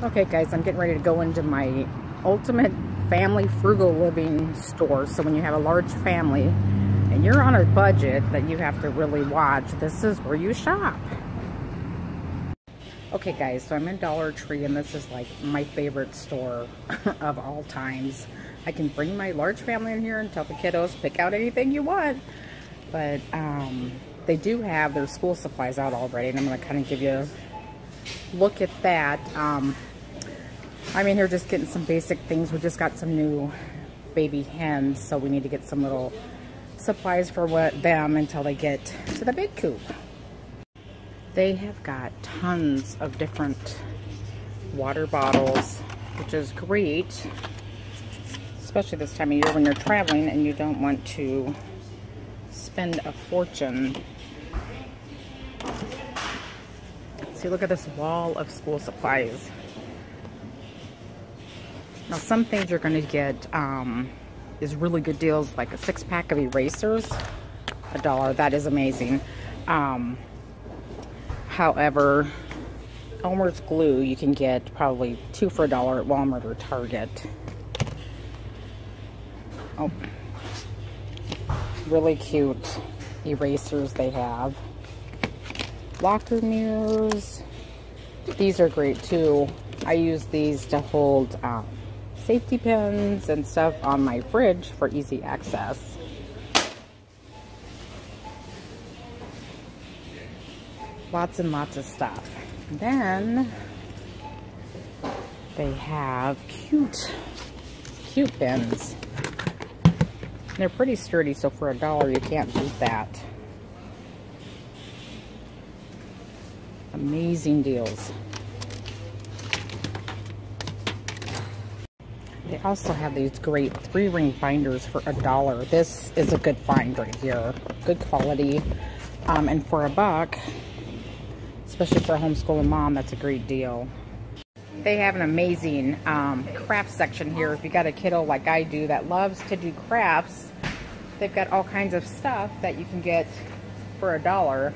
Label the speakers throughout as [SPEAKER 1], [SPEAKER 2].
[SPEAKER 1] Okay guys, I'm getting ready to go into my ultimate family frugal living store. So when you have a large family and you're on a budget that you have to really watch, this is where you shop. Okay guys, so I'm in Dollar Tree and this is like my favorite store of all times. I can bring my large family in here and tell the kiddos, pick out anything you want. But um, they do have their school supplies out already and I'm to kind of give you a look at that. Um, I mean, they're just getting some basic things. We just got some new baby hens, so we need to get some little supplies for what them until they get to the big coop. They have got tons of different water bottles, which is great, especially this time of year when you're traveling and you don't want to spend a fortune. See, look at this wall of school supplies. Now some things you're going to get um, is really good deals, like a six pack of erasers, a dollar. That is amazing. Um, however, Elmer's glue you can get probably two for a dollar at Walmart or Target. Oh, really cute erasers they have. Locker mirrors. These are great too. I use these to hold um, safety pins and stuff on my fridge for easy access. Lots and lots of stuff. then they have cute, cute bins. They're pretty sturdy, so for a dollar you can't beat that. Amazing deals. Also have these great three ring binders for a dollar. This is a good find right here. Good quality. Um, and for a buck, especially for a homeschooling mom, that's a great deal. They have an amazing um, craft section here. If you got a kiddo like I do that loves to do crafts, they've got all kinds of stuff that you can get for a dollar.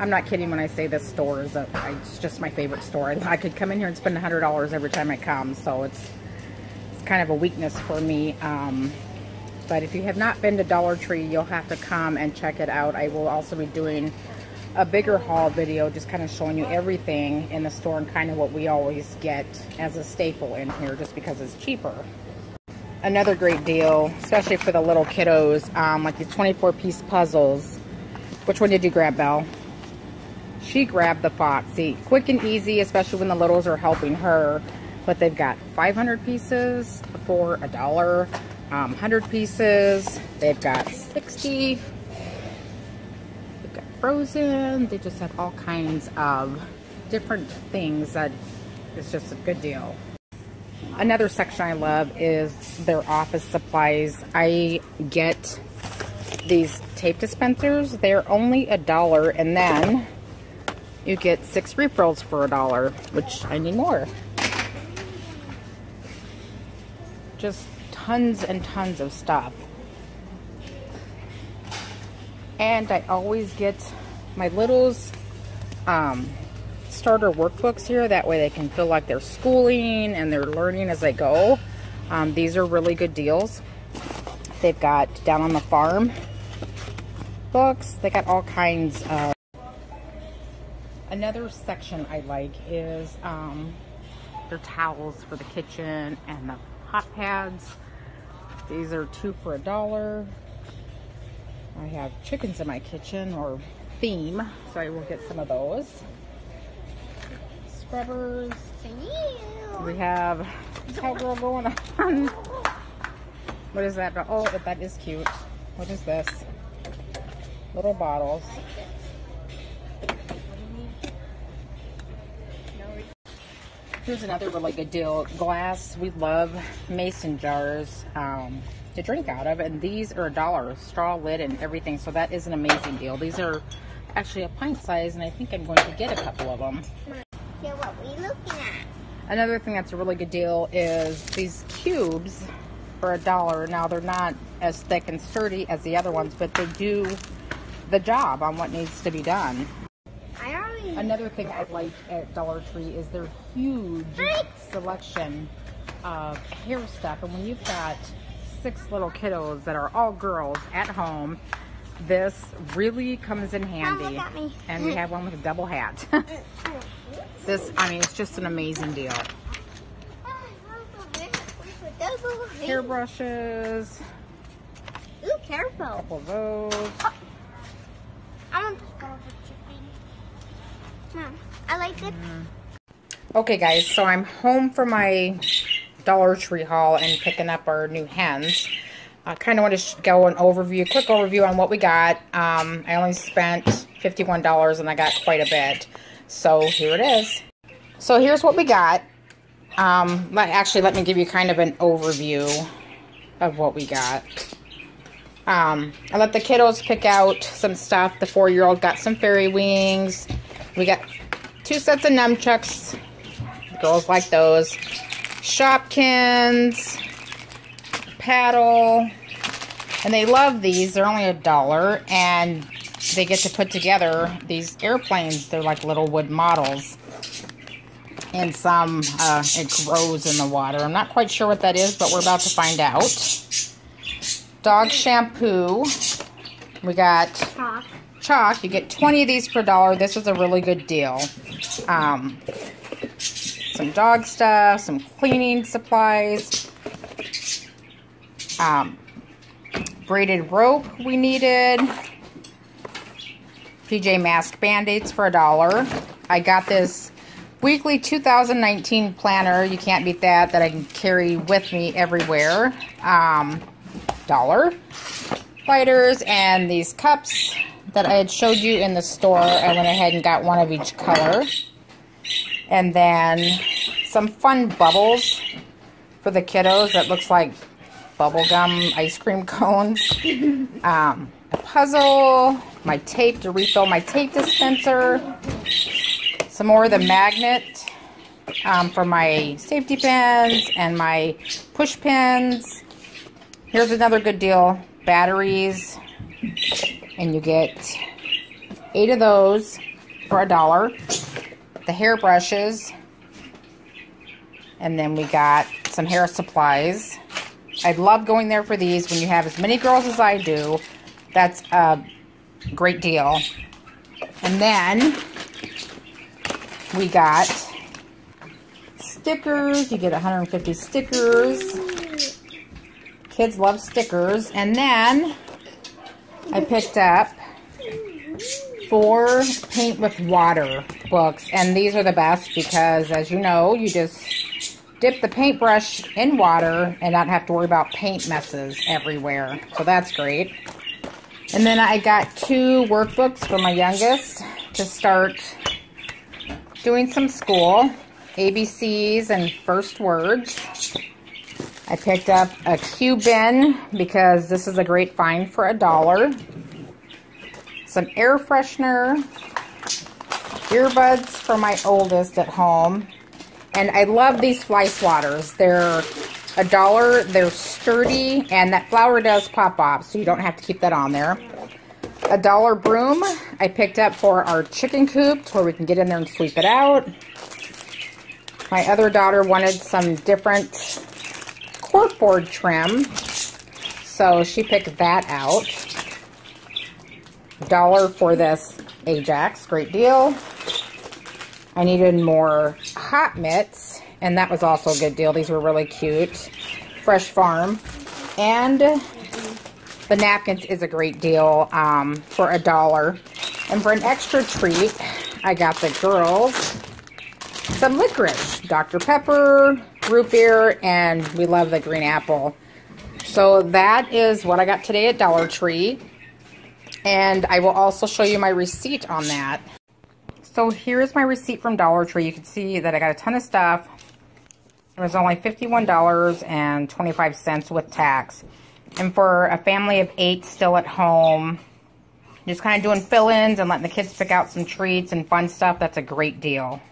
[SPEAKER 1] I'm not kidding when I say this store is a, it's just my favorite store. I, could come in here and spend $100 every time I come, so it's, it's kind of a weakness for me. Um, but if you have not been to Dollar Tree, you'll have to come and check it out. I will also be doing a bigger haul video, just kind of showing you everything in the store and kind of what we always get as a staple in here, just because it's cheaper. Another great deal, especially for the little kiddos, um, like the 24-piece puzzles. Which one did you grab, Belle? She grabbed the Foxy. Quick and easy, especially when the littles are helping her. But they've got 500 pieces for a dollar. Um, 100 pieces. They've got 60. They've got frozen. They just have all kinds of different things that is just a good deal. Another section I love is their office supplies. I get these tape dispensers. They're only a dollar and then you get six refills for a dollar, which I need more. Just tons and tons of stuff. And I always get my littles um, starter workbooks here. That way they can feel like they're schooling and they're learning as they go. Um, these are really good deals. They've got Down on the Farm books. They got all kinds of Another section I like is um, their towels for the kitchen and the hot pads. These are two for a dollar. I have chickens in my kitchen or theme, so I will get some of those. Scrubbers. We have cowgirl going on. What is that? Oh, that is cute. What is this? Little bottles. Here's another really good deal. Glass, we love mason jars um, to drink out of, and these are a dollar, straw lid and everything, so that is an amazing deal. These are actually a pint size, and I think I'm going to get a couple of them.
[SPEAKER 2] Yeah, what we looking at.
[SPEAKER 1] Another thing that's a really good deal is these cubes for a dollar. Now, they're not as thick and sturdy as the other ones, but they do the job on what needs to be done. Another thing I like at Dollar Tree is their huge selection of hair stuff. And when you've got six little kiddos that are all girls at home, this really comes in handy.
[SPEAKER 2] Mom,
[SPEAKER 1] and we have one with a double hat. this, I mean, it's just an amazing deal. Hair brushes.
[SPEAKER 2] Ooh, careful.
[SPEAKER 1] Couple of those.
[SPEAKER 2] I want this girl I like it.
[SPEAKER 1] Okay guys, so I'm home from my Dollar Tree haul and picking up our new hens. I kind of want to go an overview, quick overview on what we got. Um, I only spent $51 and I got quite a bit. So here it is. So here's what we got. Um, actually, let me give you kind of an overview of what we got. Um, I let the kiddos pick out some stuff. The four-year-old got some fairy wings. We got two sets of nunchucks. Girls like those. Shopkins. Paddle. And they love these. They're only a dollar. And they get to put together these airplanes. They're like little wood models. And some, uh, it grows in the water. I'm not quite sure what that is, but we're about to find out. Dog shampoo. We got. Chalk. You get 20 of these per dollar. This is a really good deal. Um, some dog stuff, some cleaning supplies, um, braided rope we needed, PJ Mask Band-Aids for a dollar. I got this weekly 2019 planner. You can't beat that, that I can carry with me everywhere. Um, dollar. Lighters and these cups that I had showed you in the store. I went ahead and got one of each color. And then some fun bubbles for the kiddos that looks like bubblegum ice cream cones. Um, a puzzle, my tape to refill my tape dispenser, some more of the magnet um, for my safety pins and my push pins. Here's another good deal, batteries, and you get eight of those for a dollar. The hair brushes, and then we got some hair supplies. I love going there for these when you have as many girls as I do. That's a great deal. And then we got stickers. You get 150 stickers. Kids love stickers. And then I picked up four paint with water books. And these are the best because, as you know, you just dip the paintbrush in water and not have to worry about paint messes everywhere. So that's great. And then I got two workbooks for my youngest to start doing some school. ABCs and first words. I picked up a bin because this is a great find for a dollar. Some air freshener. Earbuds for my oldest at home. And I love these fly swatters. They're a dollar. They're sturdy, and that flower does pop off, so you don't have to keep that on there. A dollar broom I picked up for our chicken coop to where we can get in there and sweep it out. My other daughter wanted some different corkboard trim, so she picked that out. Dollar for this Ajax, great deal. I needed more hot mitts, and that was also a good deal. These were really cute. Fresh Farm. And the napkins is a great deal um, for a dollar. And for an extra treat, I got the girls some licorice. Dr. Pepper, root beer, and we love the green apple. So that is what I got today at Dollar Tree. And I will also show you my receipt on that. So here's my receipt from Dollar Tree. You can see that I got a ton of stuff. It was only $51.25 with tax. And for a family of eight still at home, just kind of doing fill-ins and letting the kids pick out some treats and fun stuff, that's a great deal.